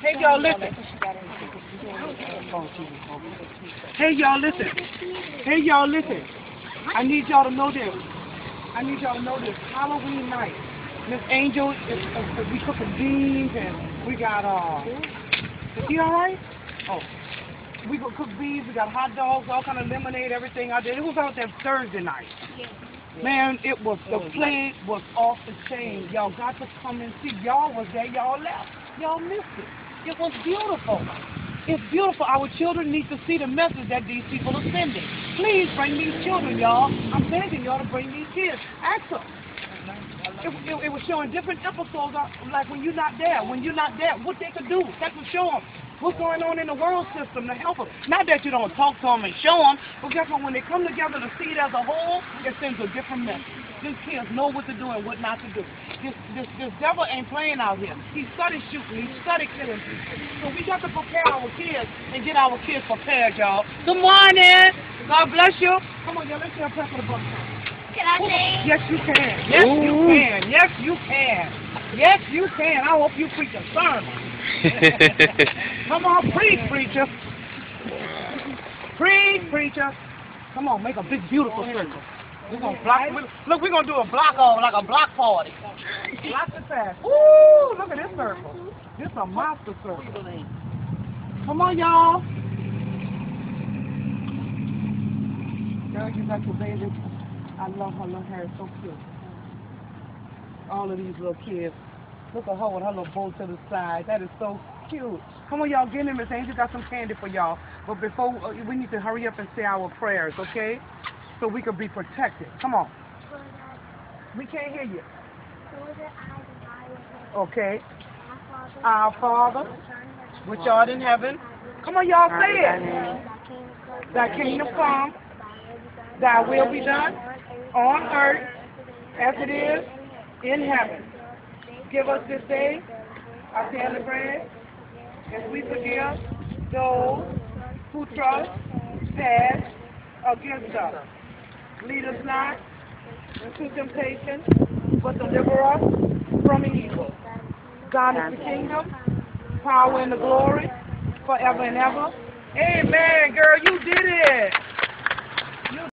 Hey y'all, listen. Hey y'all, listen. Hey y'all, listen. I need y'all to know this. I need y'all to know this. Halloween night. Miss Angel, is, uh, we cooking beans and we got uh. Is she all right? Oh. We gonna cook beans. We got hot dogs, all kind of lemonade, everything out there. It was out there Thursday night. Man, it was the plane was off the chain. Y'all got to come and see. Y'all was there. Y'all left. Y'all missed it. It was beautiful. It's beautiful. Our children need to see the message that these people are sending. Please bring these children, y'all. I'm begging y'all to bring these kids. Ask them. It, it, it was showing different episodes, of, like when you're not there, when you're not there, what they could do. That would show them what's going on in the world system to help them. Not that you don't talk to them and show them, but guess what? When they come together to see it as a whole, it sends a different message. These kids know what to do and what not to do. This, this, this devil ain't playing out here. He studied shooting. He studied killing people. So we got to prepare our kids and get our kids prepared, y'all. Good morning. God bless you. Come on, y'all. Let's get a prayer for the bus. Can I sing? Yes, you can. Yes, you can. Yes, you can. Yes, you can. I hope you preach a sermon. Come on, preach, preacher. Preach, preacher. Come on, make a big, beautiful circle. We're gonna block. Look, we're gonna do a block of like a block party. Block the fast. Ooh, Look at this circle. This a monster circle. Come on, y'all. Girl, you got your baby. I love her little hair. It's so cute. All of these little kids. Look at her with her little bow to the side. That is so cute. Come on, y'all. Get in, Miss Angel. Got some candy for y'all. But before, uh, we need to hurry up and say our prayers, okay? So we can be protected. Come on. We can't hear you. Okay. Our Father, which art in heaven. Come on, y'all. Say it. Thy kingdom come. Thy will be done on earth as it is in heaven. Give us this day our daily bread, as we forgive those who trespass against us. Lead us not into temptation, but deliver us from evil. God is the kingdom, power, and the glory, forever and ever. Amen, girl. You did it.